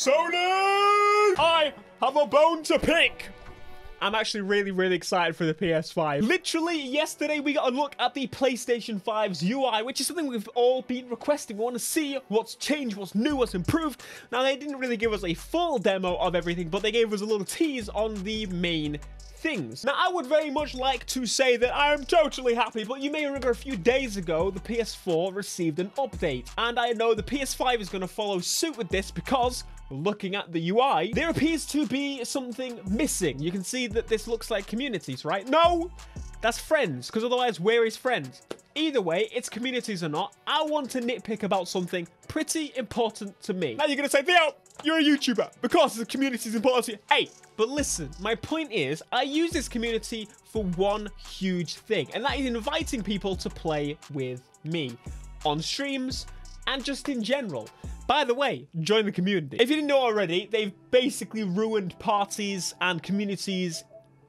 Sony! I have a bone to pick. I'm actually really, really excited for the PS5. Literally, yesterday we got a look at the PlayStation 5's UI, which is something we've all been requesting. We want to see what's changed, what's new, what's improved. Now, they didn't really give us a full demo of everything, but they gave us a little tease on the main things. Now, I would very much like to say that I am totally happy, but you may remember a few days ago, the PS4 received an update, and I know the PS5 is going to follow suit with this because looking at the UI, there appears to be something missing. You can see that this looks like communities, right? No, that's friends, because otherwise, where is friends? Either way, it's communities or not, I want to nitpick about something pretty important to me. Now you're going to say, Theo, you're a YouTuber because the community is important to you. Hey, but listen, my point is, I use this community for one huge thing, and that is inviting people to play with me on streams and just in general. By the way, join the community. If you didn't know already, they've basically ruined parties and communities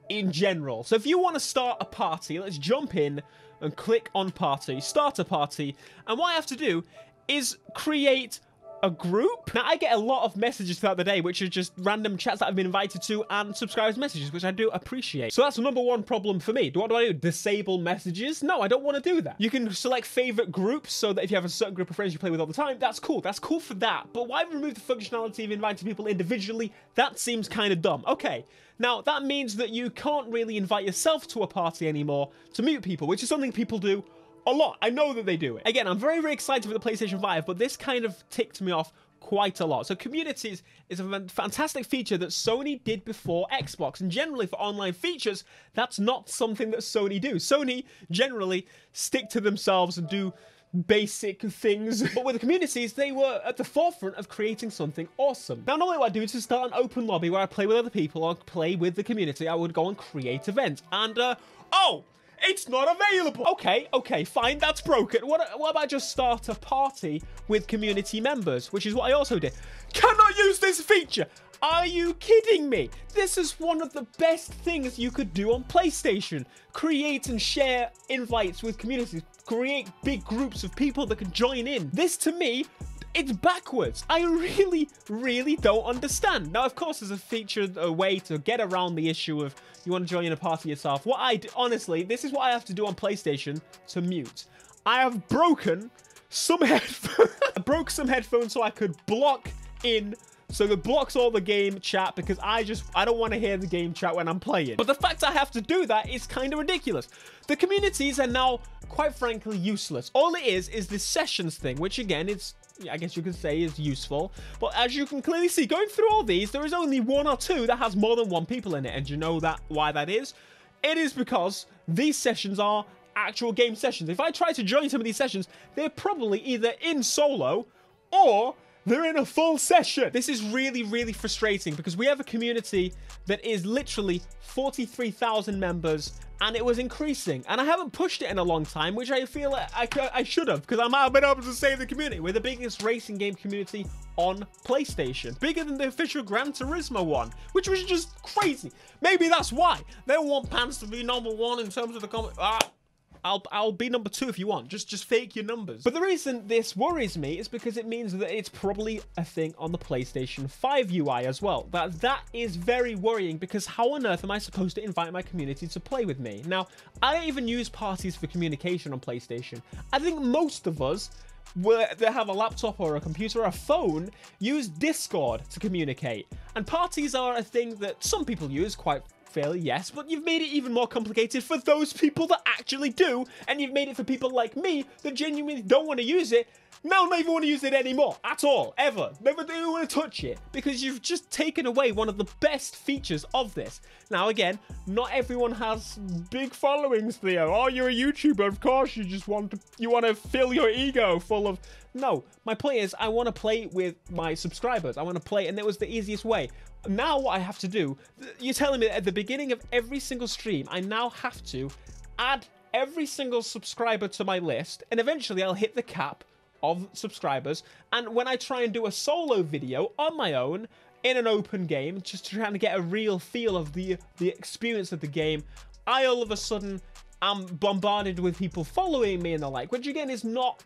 in general. So if you want to start a party, let's jump in and click on party, start a party, and what I have to do is create a group. Now, I get a lot of messages throughout the day, which are just random chats that I've been invited to and subscribers messages, which I do appreciate. So that's the number one problem for me. What do I do? Disable messages? No, I don't want to do that. You can select favorite groups so that if you have a certain group of friends you play with all the time, that's cool. That's cool for that. But why remove the functionality of inviting people individually? That seems kind of dumb. Okay. Now, that means that you can't really invite yourself to a party anymore to meet people, which is something people do a lot. I know that they do it. Again, I'm very, very excited for the PlayStation 5, but this kind of ticked me off quite a lot. So communities is a fantastic feature that Sony did before Xbox. And generally for online features, that's not something that Sony do. Sony generally stick to themselves and do basic things. But with the communities, they were at the forefront of creating something awesome. Now, normally what I do is to start an open lobby where I play with other people or play with the community. I would go and create events. And, uh, oh, it's not available. Okay, okay, fine, that's broken. What, what about just start a party with community members, which is what I also did. Cannot use this feature. Are you kidding me? This is one of the best things you could do on PlayStation. Create and share invites with communities. Create big groups of people that can join in. This, to me, it's backwards. I really, really don't understand. Now, of course, there's a feature, a way to get around the issue of you want to join in a party yourself. What I, do, honestly, this is what I have to do on PlayStation to mute. I have broken some headphones. I broke some headphones so I could block in so it blocks all the game chat because I just, I don't want to hear the game chat when I'm playing. But the fact I have to do that is kind of ridiculous. The communities are now, quite frankly, useless. All it is, is this sessions thing, which again, is I guess you could say is useful. But as you can clearly see, going through all these, there is only one or two that has more than one people in it. And you know that why that is? It is because these sessions are actual game sessions. If I try to join some of these sessions, they're probably either in solo or they're in a full session. This is really, really frustrating because we have a community that is literally 43,000 members and it was increasing. And I haven't pushed it in a long time, which I feel like I, I should have because I might have been able to save the community. We're the biggest racing game community on PlayStation. Bigger than the official Gran Turismo one, which was just crazy. Maybe that's why. They want Pants to be number one in terms of the comment. Ah, I'll I'll be number two if you want. Just just fake your numbers. But the reason this worries me is because it means that it's probably a thing on the PlayStation 5 UI as well. That that is very worrying because how on earth am I supposed to invite my community to play with me? Now, I don't even use parties for communication on PlayStation. I think most of us where they have a laptop or a computer or a phone use Discord to communicate. And parties are a thing that some people use quite yes, but you've made it even more complicated for those people that actually do, and you've made it for people like me that genuinely don't want to use it, now not even want to use it anymore, at all, ever. Never do want to touch it, because you've just taken away one of the best features of this. Now, again, not everyone has big followings, Theo. Oh, you're a YouTuber, of course you just want to, you want to fill your ego full of... No, my point is, I want to play with my subscribers. I want to play, and that was the easiest way now what I have to do, you're telling me at the beginning of every single stream, I now have to add every single subscriber to my list, and eventually I'll hit the cap of subscribers. And when I try and do a solo video on my own, in an open game, just trying to get a real feel of the, the experience of the game, I all of a sudden am bombarded with people following me and the like, which again is not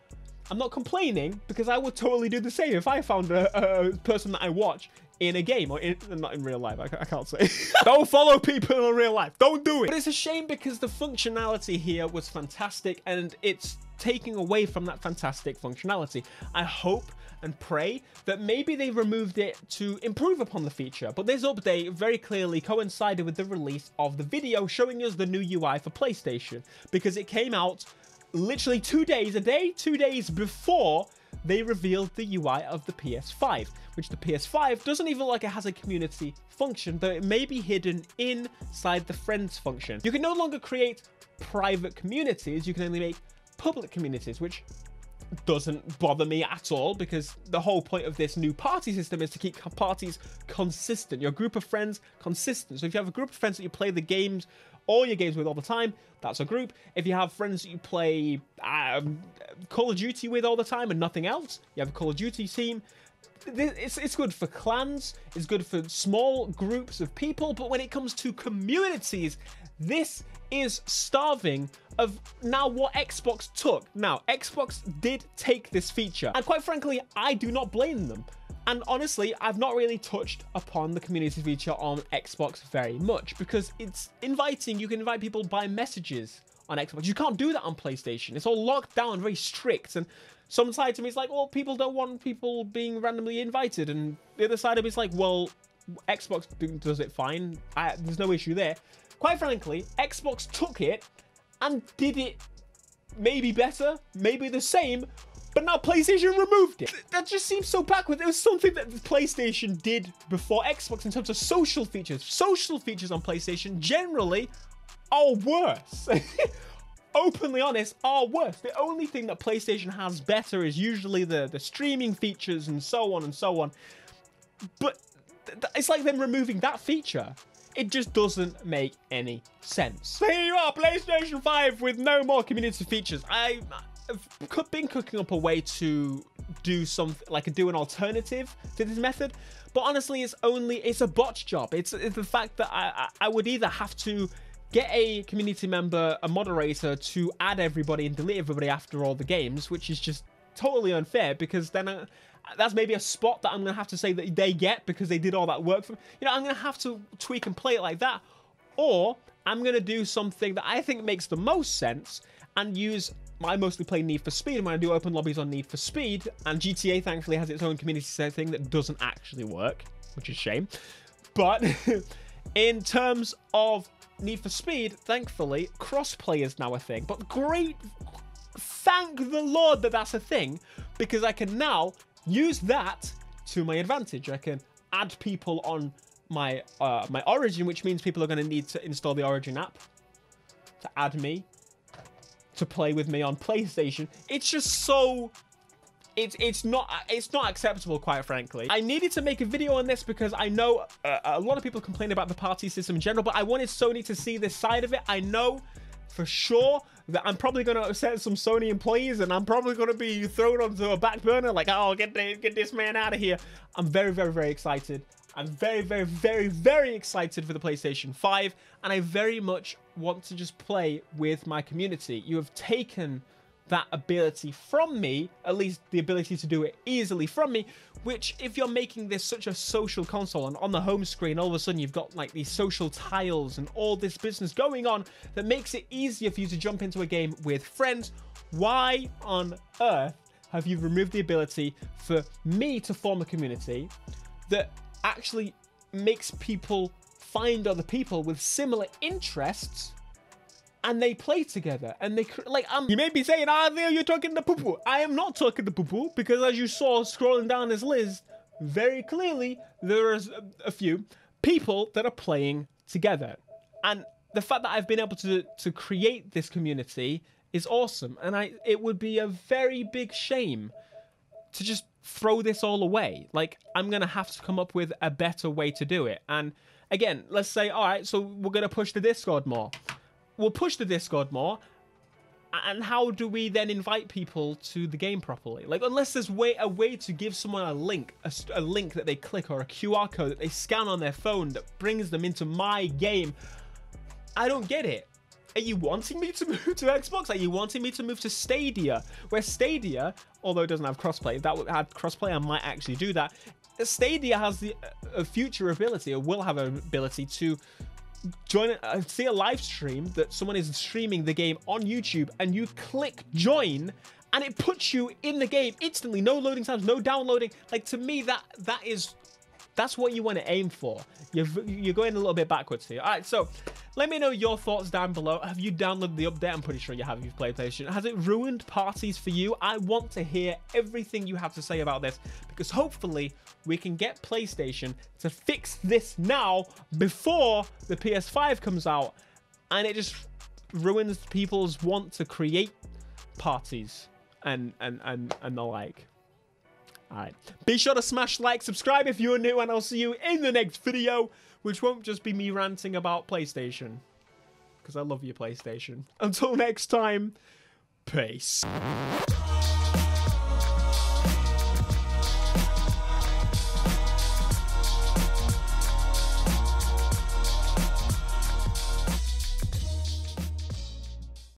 I'm not complaining because I would totally do the same if I found a, a person that I watch in a game or in, not in real life. I, I can't say. Don't follow people in real life. Don't do it. But it's a shame because the functionality here was fantastic and it's taking away from that fantastic functionality. I hope and pray that maybe they removed it to improve upon the feature. But this update very clearly coincided with the release of the video showing us the new UI for PlayStation because it came out literally two days, a day, two days before they revealed the UI of the PS5, which the PS5 doesn't even like it has a community function, though it may be hidden inside the friends function. You can no longer create private communities, you can only make public communities, which doesn't bother me at all because the whole point of this new party system is to keep parties consistent. Your group of friends consistent. So if you have a group of friends that you play the games, all your games with all the time, that's a group. If you have friends that you play um, Call of Duty with all the time and nothing else, you have a Call of Duty team. It's, it's good for clans, it's good for small groups of people, but when it comes to communities, this is starving of now what Xbox took. Now, Xbox did take this feature, and quite frankly, I do not blame them. And honestly, I've not really touched upon the community feature on Xbox very much because it's inviting. You can invite people by messages on Xbox. You can't do that on PlayStation. It's all locked down, very strict. And some side to me is like, well, people don't want people being randomly invited. And the other side of me is like, well, Xbox does it fine. I, there's no issue there. Quite frankly, Xbox took it and did it maybe better, maybe the same, but now PlayStation removed it. That just seems so backwards. It was something that PlayStation did before Xbox in terms of social features. Social features on PlayStation generally are worse. Openly honest, are worse. The only thing that PlayStation has better is usually the, the streaming features and so on and so on. But it's like them removing that feature. It just doesn't make any sense. So here you are, PlayStation 5 with no more community features. I, been cooking up a way to do something, like do an alternative to this method. But honestly, it's only, it's a botch job. It's, it's the fact that I, I would either have to get a community member, a moderator to add everybody and delete everybody after all the games, which is just totally unfair because then uh, that's maybe a spot that I'm to have to say that they get because they did all that work for me. You know, I'm to have to tweak and play it like that. Or I'm to do something that I think makes the most sense and use I mostly play Need for Speed, when I do open lobbies on Need for Speed, and GTA thankfully has its own community setting that doesn't actually work, which is shame. But in terms of Need for Speed, thankfully, crossplay is now a thing. But great, thank the Lord that that's a thing, because I can now use that to my advantage. I can add people on my uh, my Origin, which means people are going to need to install the Origin app to add me to play with me on PlayStation. It's just so it's it's not it's not acceptable quite frankly. I needed to make a video on this because i know uh, a lot of people complain about the party system in general but i wanted sony to see this side of it. I know for sure that i'm probably going to upset some sony employees and i'm probably going to be thrown onto a back burner like oh get the, get this man out of here. I'm very very very excited I'm very, very, very, very excited for the PlayStation 5, and I very much want to just play with my community. You have taken that ability from me, at least the ability to do it easily from me, which if you're making this such a social console and on the home screen, all of a sudden you've got like these social tiles and all this business going on that makes it easier for you to jump into a game with friends. Why on earth have you removed the ability for me to form a community that actually makes people find other people with similar interests and they play together and they like um you may be saying ah there you're talking the poo-poo i am not talking the poo-poo because as you saw scrolling down this list very clearly there is a, a few people that are playing together. And the fact that i've been able to to create this community is awesome and i it would be a very big shame to just throw this all away. Like, I'm going to have to come up with a better way to do it. And again, let's say, all right, so we're going to push the Discord more. We'll push the Discord more. And how do we then invite people to the game properly? Like, unless there's way a way to give someone a link, a, a link that they click or a QR code that they scan on their phone that brings them into my game, I don't get it. Are you wanting me to move to Xbox? Are you wanting me to move to Stadia? Where Stadia, although it doesn't have crossplay, if that would have crossplay, I might actually do that. Stadia has the future ability, or will have an ability to join uh, see a live stream that someone is streaming the game on YouTube and you click join and it puts you in the game instantly no loading times no downloading like to me that that is that's what you want to aim for. You're, you're going a little bit backwards here. All right, so let me know your thoughts down below. Have you downloaded the update? I'm pretty sure you have if you've played PlayStation. Has it ruined parties for you? I want to hear everything you have to say about this because hopefully we can get PlayStation to fix this now before the PS5 comes out and it just ruins people's want to create parties and and and, and the like. Alright. Be sure to smash like, subscribe if you're new, and I'll see you in the next video, which won't just be me ranting about PlayStation. Because I love you, PlayStation. Until next time, peace.